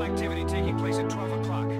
activity taking place at 12 o'clock.